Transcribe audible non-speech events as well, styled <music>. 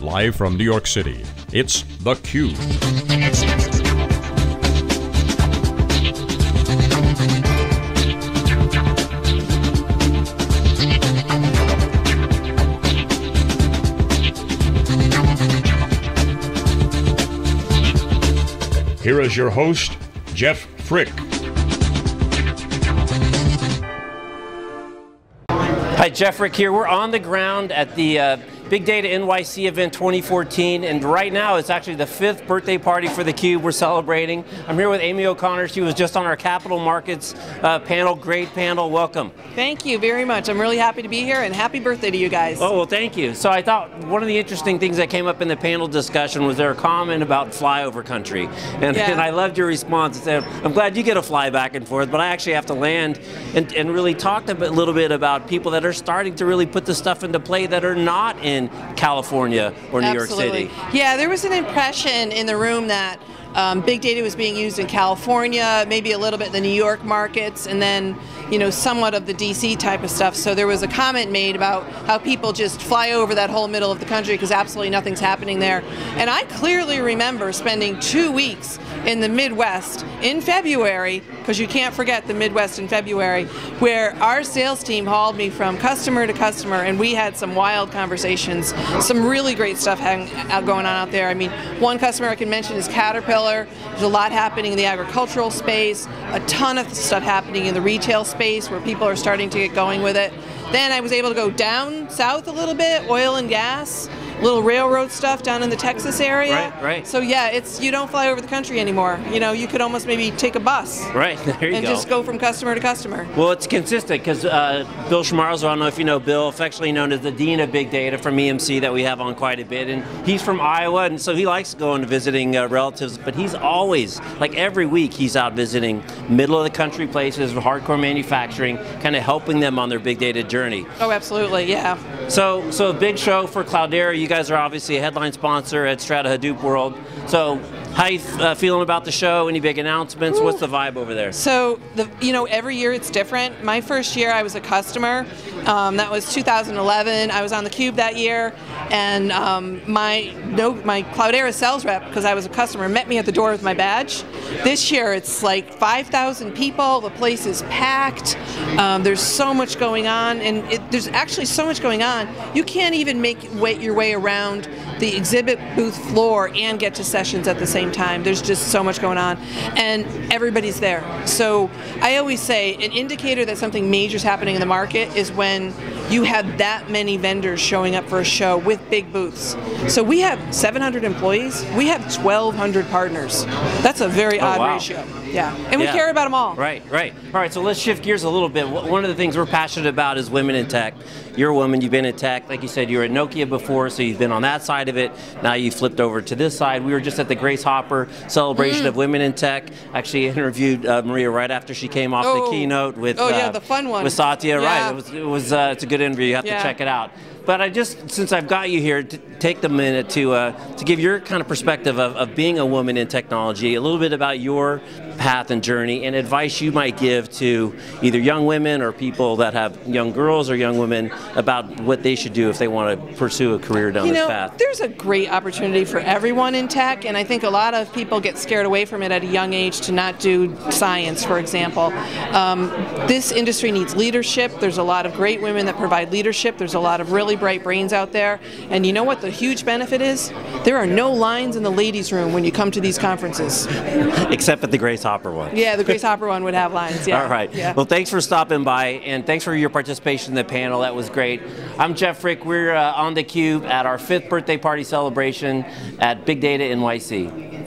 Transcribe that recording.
Live from New York City, it's the theCUBE. Here is your host, Jeff Frick. Hi, Jeff Frick here. We're on the ground at the uh, Big Data NYC event 2014, and right now it's actually the fifth birthday party for theCUBE we're celebrating. I'm here with Amy O'Connor. She was just on our capital markets uh, panel. Great panel, welcome. Thank you very much. I'm really happy to be here, and happy birthday to you guys. Oh, well, thank you. So I thought one of the interesting things that came up in the panel discussion was their comment about flyover country. And, yeah. and I loved your response. Said, I'm glad you get to fly back and forth, but I actually have to land and, and really talk a bit, little bit about people that are starting to really put the stuff into play that are not in California or New Absolutely. York City. Yeah, there was an impression in the room that um, big data was being used in California, maybe a little bit in the New York markets, and then you know somewhat of the DC type of stuff. So there was a comment made about how people just fly over that whole middle of the country because absolutely nothing's happening there. And I clearly remember spending two weeks in the Midwest in February, because you can't forget the Midwest in February, where our sales team hauled me from customer to customer, and we had some wild conversations, some really great stuff going on out there. I mean, one customer I can mention is Caterpillar. There's a lot happening in the agricultural space, a ton of stuff happening in the retail space where people are starting to get going with it. Then I was able to go down south a little bit, oil and gas, little railroad stuff down in the Texas area. Right, right. So yeah, it's you don't fly over the country anymore. You know, you could almost maybe take a bus. Right, <laughs> there you and go. just go from customer to customer. Well, it's consistent because uh, Bill Schmarzo, I don't know if you know Bill, affectionately known as the Dean of Big Data from EMC that we have on quite a bit, and he's from Iowa, and so he likes going to visiting uh, relatives, but he's always, like every week, he's out visiting middle of the country places, hardcore manufacturing, kind of helping them on their big data journey. Oh, absolutely, yeah. So, so a big show for Cloudera. You guys are obviously a headline sponsor at Strata Hadoop World. So, how you uh, feeling about the show? Any big announcements? Ooh. What's the vibe over there? So, the, you know, every year it's different. My first year I was a customer. Um, that was 2011. I was on the Cube that year, and um, my no, my Cloudera sales rep, because I was a customer, met me at the door with my badge. This year it's like 5,000 people. The place is packed. Um, there's so much going on, and it, there's actually so much going on. You can't even make wait your way around the exhibit booth floor and get to sessions at the same time. There's just so much going on, and everybody's there. So I always say an indicator that something major is happening in the market is when you have that many vendors showing up for a show with big booths. So we have 700 employees. We have 1,200 partners. That's a very oh, odd wow. ratio. Yeah, and we Yeah. care about them all. Right, right. All right, so let's shift gears a little bit. One of the things we're passionate about is women in tech. You're a woman, you've been in tech. Like you said, you were at Nokia before, so you've been on that side of it. Now you flipped over to this side. We were just at the Grace Hopper celebration of women in tech. Actually interviewed uh, Maria right after she came off Oh. the keynote with Oh, yeah, uh, the fun one. with Satya. Yeah. Right, it was, it was uh, it's a good interview. You have to check it out. But I just, since I've got you here, take the minute to uh, to give your kind of perspective of, of being a woman in technology, a little bit about your path and journey, and advice you might give to either young women or people that have young girls or young women about what they should do if they want to pursue a career down You this know, path. there's a great opportunity for everyone in tech, and I think a lot of people get scared away from it at a young age to not do science, for example. Um, this industry needs leadership. There's a lot of great women that provide leadership. There's a lot of really bright brains out there. And you know what the huge benefit is? There are no lines in the ladies' room when you come to these conferences. <laughs> Except at the Grace Hopper one. Yeah, the Grace Hopper one would have lines. Yeah. <laughs> All right. Yeah. Well, thanks for stopping by, and thanks for your participation in the panel. That was great. I'm Jeff Frick. We're uh, on the Cube at our fifth birthday party celebration at Big Data NYC.